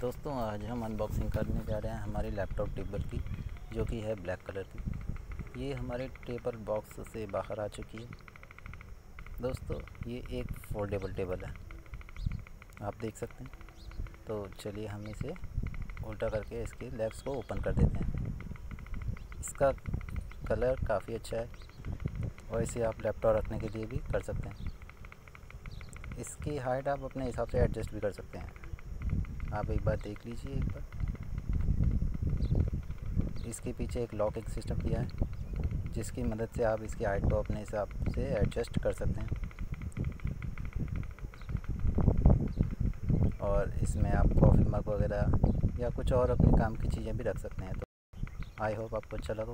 दोस्तों, आज हम अनबॉक्सिंग करने जा रहे हैं हमारी लैपटॉप टेबल की, जो कि है ब्लैक कलर की। ये हमारे टेबल बॉक्स से बाहर आ चुकी है। दोस्तों, ये एक फोल्डेबल टेबल है। आप देख सकते हैं। तो चलिए हम इसे उल्टा करके इसके लेग्स को ओपन कर देते हैं। इसका कलर काफ़ी अच्छा है और इसे आप लैपटॉप रखने के लिए भी कर सकते हैं। इसकी हाइट आप अपने हिसाब से एडजस्ट भी कर सकते हैं। आप एक बार देख लीजिए एक बार। इसके पीछे एक लॉकिंग सिस्टम दिया है, जिसकी मदद से आप इसकी हाइट को अपने हिसाब से एडजस्ट कर सकते हैं। और इसमें आप कॉफ़ी मग वगैरह या कुछ और अपने काम की चीज़ें भी रख सकते हैं। तो आई होप आपको अच्छा लगा